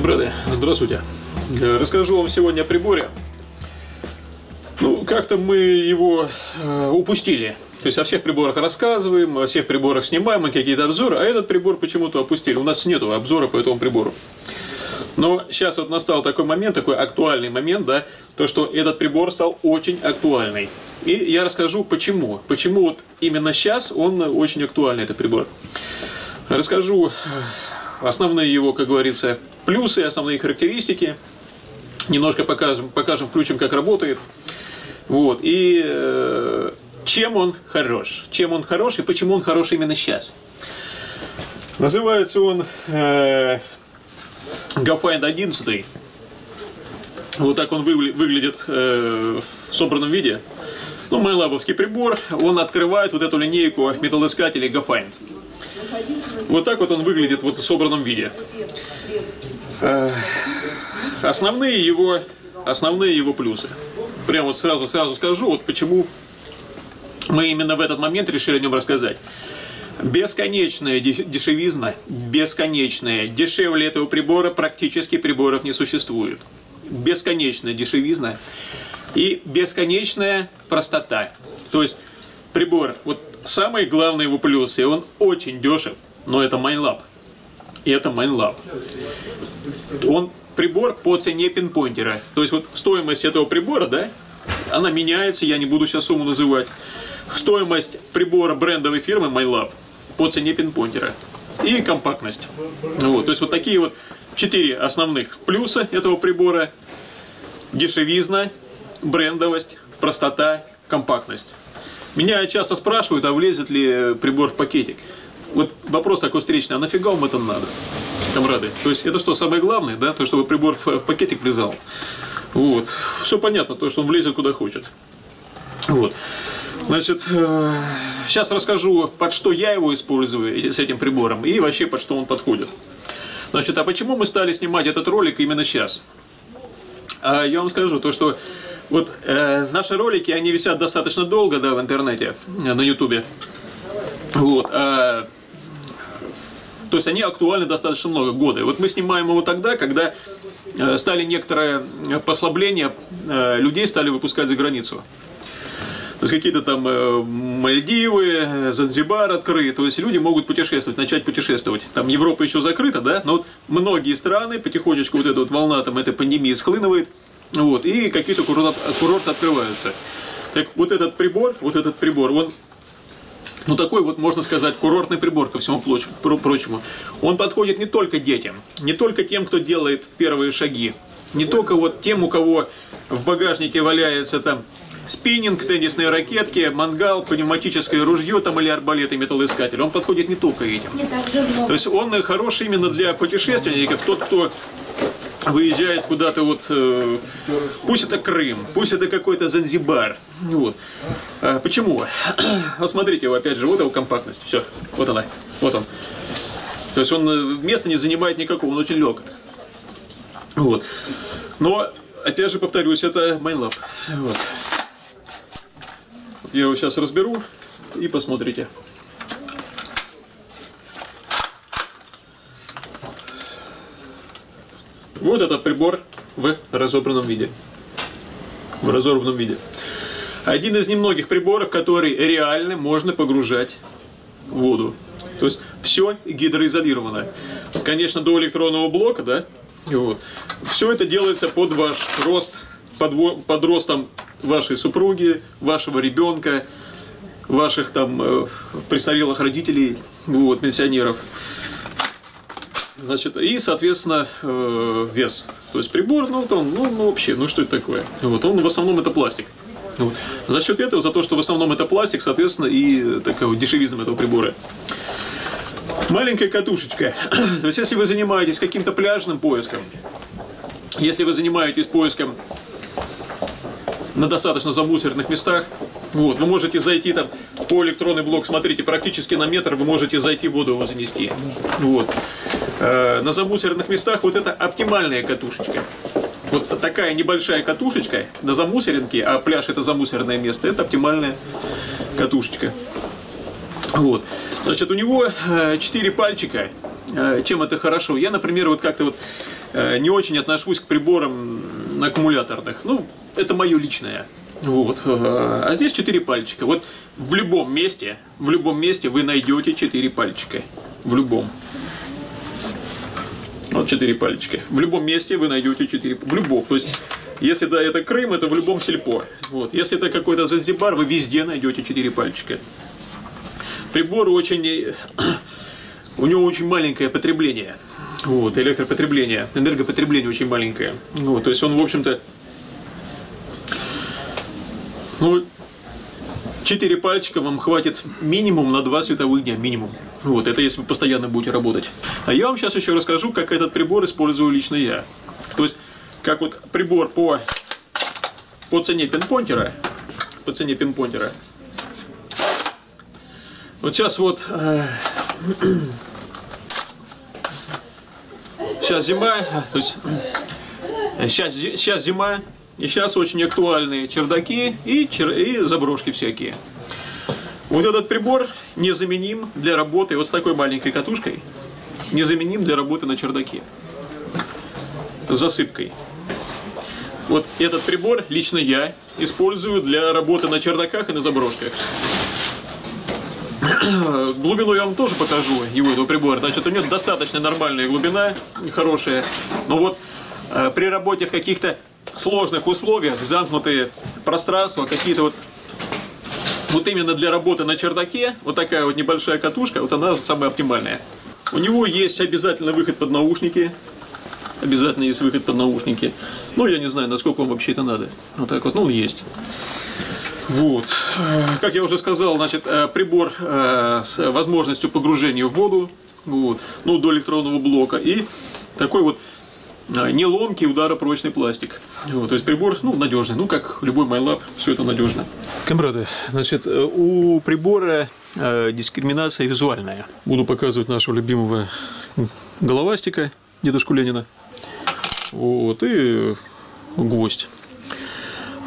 Комрады, здравствуйте. Э, Расскажу вам сегодня о приборе. Ну, как-то мы его э, упустили. То есть о всех приборах рассказываем, о всех приборах снимаем и какие-то обзоры, а этот прибор почему-то опустили. У нас нету обзора по этому прибору. Но сейчас вот настал такой момент, такой актуальный момент, да, то, что этот прибор стал очень актуальный. И я расскажу, почему. Почему вот именно сейчас он очень актуальный, этот прибор. Расскажу э, основные его, как говорится, плюсы, основные характеристики. Немножко покажем, покажем включим, как работает. Вот. И э, чем он хорош. Чем он хорош и почему он хорош именно сейчас. Называется он э, GoFind 11. Вот так он выгля- выглядит э, в собранном виде. Ну, майлабовский прибор. Он открывает вот эту линейку металлоискателей GoFind. Вот так вот он выглядит вот в собранном виде. Э, Основные его, основные его плюсы. Прямо вот сразу, сразу скажу, вот почему мы именно в этот момент решили о нем рассказать. Бесконечная де- дешевизна, бесконечная. Дешевле этого прибора практически приборов не существует. Бесконечная дешевизна и бесконечная простота. То есть прибор, вот самый главный его плюс, и он очень дешев, но это MindLab. И это MindLab. Он прибор по цене пинпоинтера. То есть вот стоимость этого прибора, да, она меняется, я не буду сейчас сумму называть. Стоимость прибора брендовой фирмы MyLab по цене пинпоинтера. И компактность. Вот, то есть вот такие вот четыре основных плюса этого прибора. Дешевизна, брендовость, простота, компактность. Меня часто спрашивают, а влезет ли прибор в пакетик. Вот вопрос такой встречный, а нафига вам это надо, комрады? То есть это что, самое главное, да, то, чтобы прибор в, в пакетик влезал? Вот, все понятно, то, что он влезет куда хочет. Вот. Значит, э, сейчас расскажу, под что я его использую с этим прибором и вообще под что он подходит. Значит, а почему мы стали снимать этот ролик именно сейчас? А я вам скажу, то что вот э, наши ролики, они висят достаточно долго, да, в интернете, э, на ютубе. Вот. а, то есть они актуальны достаточно много, года. И вот мы снимаем его тогда, когда э, стали некоторые э, послабления, э, людей стали выпускать за границу. То есть какие-то там Мальдивы, Занзибар открыты, то есть люди могут путешествовать, начать путешествовать. Там Европа еще закрыта, да, но вот многие страны потихонечку вот эта вот волна там этой пандемии схлынывает, вот, и какие-то курорты, курорты открываются. Так вот этот прибор, вот этот прибор, он ну, такой вот, можно сказать, курортный прибор, ко всему прочему. Он подходит не только детям, не только тем, кто делает первые шаги, не только вот тем, у кого в багажнике валяется там спиннинг, теннисные ракетки, мангал, пневматическое ружье там или арбалет и металлоискатель. Он подходит не только этим. Не. То есть он э, хорош именно для путешественников, тот, кто выезжает куда-то вот, э, пусть это Крым, пусть это какой-то Занзибар. Вот. А почему? Вот смотрите, опять же, вот его компактность, все, вот она, вот он. То есть он э, места не занимает никакого, он очень легок. Вот. Но, опять же, повторюсь, это MyLab. Вот. Я его сейчас разберу и посмотрите. Вот этот прибор в разобранном виде. В разобранном виде. Один из немногих приборов, который реально можно погружать в воду. То есть все гидроизолировано. Конечно, до электронного блока, да? Вот. Все это делается под ваш рост, под, под ростом вашей супруги, вашего ребенка, ваших там э, престарелых родителей, вот, пенсионеров. Значит, и, соответственно, э, вес. То есть прибор, ну, вот он, ну, ну, вообще, ну что это такое? Вот, он в основном это пластик. Вот. За счет этого, за то, что в основном это пластик, соответственно, и такая дешевизна этого прибора. Маленькая катушечка. То есть, если вы занимаетесь каким-то пляжным поиском, если вы занимаетесь поиском на достаточно замусоренных местах, вот, вы можете зайти там по электронный блок, смотрите, практически на метр вы можете зайти воду его занести. Вот. Э, на замусоренных местах вот это оптимальная катушечка. Вот такая небольшая катушечка на замусоренке, а пляж это замусоренное место, это оптимальная катушечка. Вот. Значит, у него э, четыре пальчика э, чем это хорошо. Я, например, вот как-то вот э, не очень отношусь к приборам аккумуляторных. Ну, это мое личное. Вот. э, А здесь 4 пальчика. Вот в любом месте, в любом месте вы найдете 4 пальчика. В любом. Вот 4 пальчика. В любом месте вы найдете 4. В любом. То есть, если да, это Крым, это в любом сельпо. Вот. Если это какой-то Занзибар, вы везде найдете 4 пальчика. Прибор очень... э, У него очень маленькое потребление. Вот, электропотребление, энергопотребление очень маленькое. Вот, то есть он, в общем-то, ну, 4 пальчика вам хватит минимум на 2 световых дня, минимум. Вот, это если вы постоянно будете работать. А я вам сейчас еще расскажу, как этот прибор использую лично я. То есть, как вот прибор по, по цене пинпонтера, по цене пинпонтера. Вот сейчас вот, э, сейчас зима, то есть, сейчас, сейчас зима, и сейчас очень актуальные чердаки и, чер- и заброшки всякие. Вот этот прибор незаменим для работы вот с такой маленькой катушкой, незаменим для работы на чердаке засыпкой. Вот этот прибор лично я использую для работы на чердаках и на заброшках. Глубину я вам тоже покажу, его этого прибора. Значит, у него достаточно нормальная глубина, хорошая. Но вот э, при работе в каких-то сложных условиях, замкнутые пространства, какие-то вот вот именно для работы на чердаке, вот такая вот небольшая катушка, вот она самая оптимальная. У него есть обязательно выход под наушники. Обязательно есть выход под наушники. Ну, я не знаю, насколько вам вообще это надо. Вот так вот, ну, есть. Вот. Как я уже сказал, значит, э, прибор э, с возможностью погружения в воду, вот, ну, до электронного блока, и такой вот э, неломкий ударопрочный пластик. Вот, то есть прибор, ну, надежный, ну, как любой MyLab, все это надежно. Камрады, значит, э, у прибора э, дискриминация визуальная. Буду показывать нашего любимого головастика, дедушку Ленина. Вот, и гвоздь.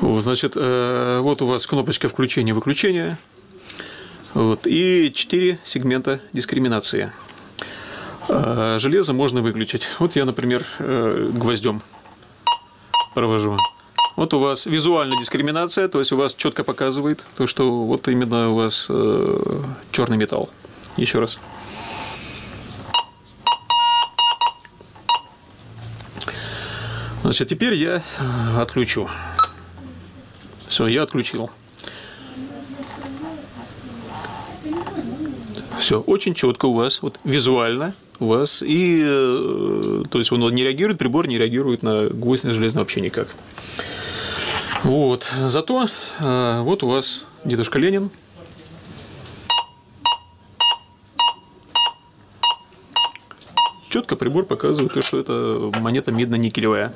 Вот, значит, э, вот у вас кнопочка включения-выключения. Вот, и 4 сегмента дискриминации. Э, Железо можно выключить. Вот я, например, э, гвоздем провожу. Вот у вас визуальная дискриминация, то есть у вас четко показывает то, что вот именно у вас э, черный металл. Еще раз. Значит, теперь я э, отключу. Все, я отключил. Все, очень четко у вас, вот визуально вас, и э, то есть он не реагирует, прибор не реагирует на гвоздь на железно вообще никак. Вот, зато э, вот у вас дедушка Ленин. Четко прибор показывает, то, что это монета медно-никелевая.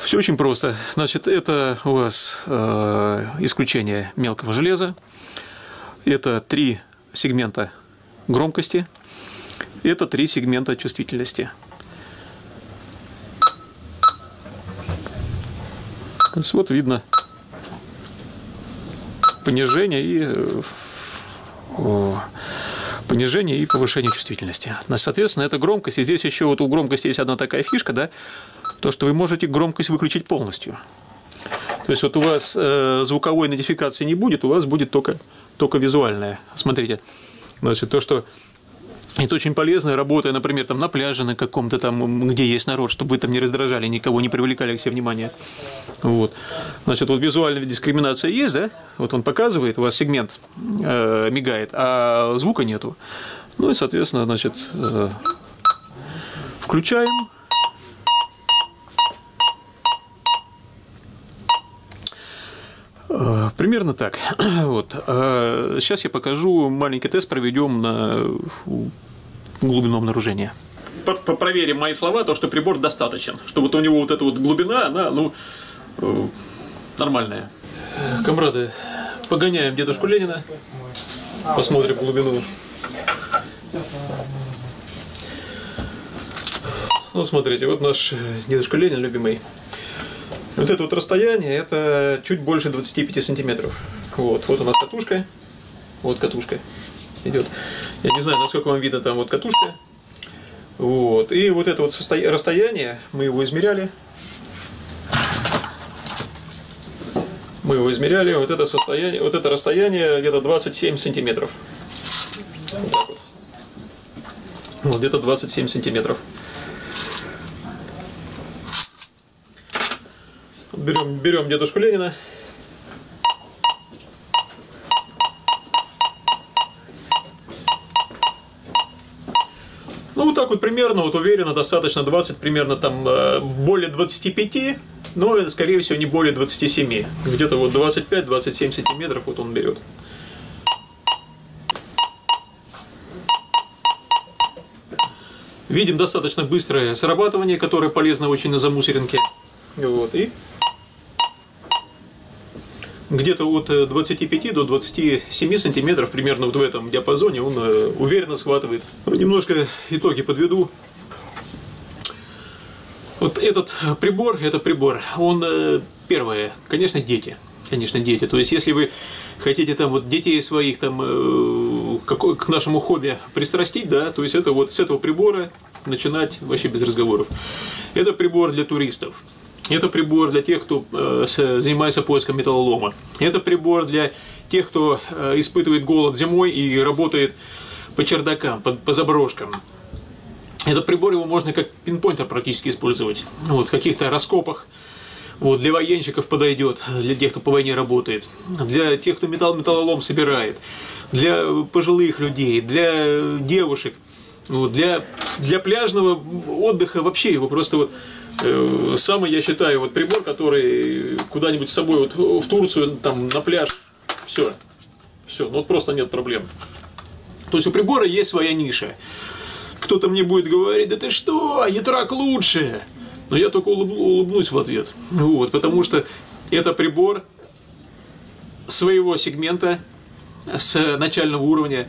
Все очень просто. Значит, это у вас э, исключение мелкого железа. Это три сегмента громкости. Это три сегмента чувствительности. То есть вот видно понижение и э, понижение и повышение чувствительности. Значит, соответственно, это громкость. И здесь еще вот у громкости есть одна такая фишка, да, то, что вы можете громкость выключить полностью. То есть вот у вас э, звуковой нотификации не будет, у вас будет только, только визуальная. Смотрите, значит, то, что это очень полезно, работая, например, там на пляже на каком-то там, где есть народ, чтобы вы там не раздражали никого, не привлекали к себе внимания. Вот. Значит, вот визуальная дискриминация есть, да? Вот он показывает, у вас сегмент э, мигает, а звука нету. Ну и, соответственно, значит, э, включаем. Примерно так. Вот. Сейчас я покажу маленький тест, проведем на глубину обнаружения. Проверим мои слова, то, что прибор достаточен. Что вот у него вот эта вот глубина, она, ну, э, нормальная. Камрады, погоняем дедушку Ленина. Посмотрим глубину. Ну, смотрите, вот наш дедушка Ленин, любимый. Вот это вот расстояние, это чуть больше 25 сантиметров. Вот, вот у нас катушка. Вот катушка идет. Я не знаю, насколько вам видно там вот катушка. Вот. И вот это вот расстояние, мы его измеряли. Мы его измеряли, вот это состояние, вот это расстояние где-то 27 сантиметров. Вот. Вот где-то 27 сантиметров. Берем, берем дедушку Ленина. Ну, вот так вот примерно, вот уверенно, достаточно 20, примерно там э, более 25, но, скорее всего, не более 27. Где-то вот 25-27 сантиметров вот он берет. Видим достаточно быстрое срабатывание, которое полезно очень на замусоринке. Вот, и где-то от 25 э, до 27 сантиметров, примерно в этом диапазоне, он э, уверенно схватывает. Немножко итоги подведу. Вот этот прибор, это прибор, он э, первое, конечно, дети. Конечно, дети. То есть, если вы хотите там вот детей своих там к нашему хобби пристрастить, да, то есть это вот с этого прибора начинать вообще без разговоров. Это прибор для туристов. Это прибор для тех, кто э, занимается поиском металлолома. Это прибор для тех, кто э, испытывает голод зимой и работает по чердакам, по, заброшкам. Этот прибор его можно как пинпоинтер практически использовать. Вот, в каких-то раскопах. Вот, для военщиков подойдет, для тех, кто по войне работает, для тех, кто металл, металлолом собирает, для пожилых людей, для девушек, вот, для, для пляжного отдыха вообще его просто вот Э, самый, я считаю, вот прибор, который куда-нибудь с собой вот в Турцию, там, на пляж, все, все, ну вот просто нет проблем. То есть у прибора есть своя ниша. Кто-то мне будет говорить, да ты что, Ятрак лучше. Но я только улыбнусь в ответ. Вот, потому что это прибор своего сегмента, с начального уровня,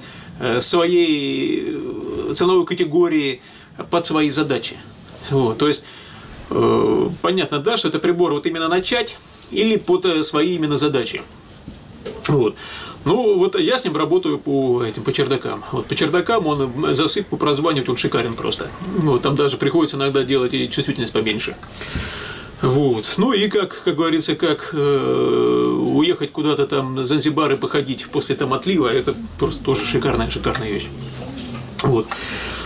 своей э, ценовой категории под свои задачи. Вот, то есть Э, понятно, да, что это прибор вот именно начать или под э, свои именно задачи. Вот. Ну, вот я с ним работаю по этим по чердакам. Вот по чердакам он засыпку прозванивать, он шикарен просто. Вот, там даже приходится иногда делать и чувствительность поменьше. Вот. Ну и как, как говорится, как э, уехать куда-то там на Занзибар и походить после там отлива, это просто тоже шикарная, шикарная вещь. Вот.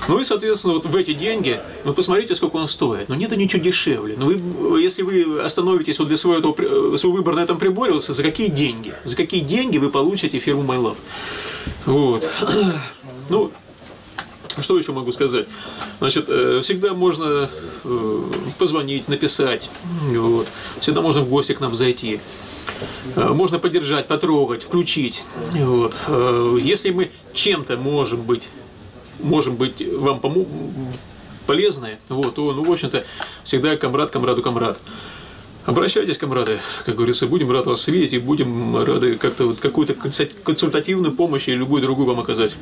Ну и, соответственно, вот в эти деньги, ну посмотрите, сколько он стоит. Но нет ничего дешевле. Но вы, если вы остановитесь вот для своего, э, своего выбора на этом приборе, вот за какие деньги? За какие деньги вы получите фирму MyLab? Вот. Ну, что еще могу сказать? Значит, э, всегда можно э, позвонить, написать, вот. всегда можно в гости к нам зайти. Можно поддержать, потрогать, включить. Вот. Если мы чем-то можем быть можем быть вам пому полезны, вот, то, ну, в общем-то, всегда комрад, комраду, комрад. Обращайтесь, комрады, как говорится, будем рады вас видеть и будем рады как-то вот какую-то консультативную помощь или любую другую вам оказать.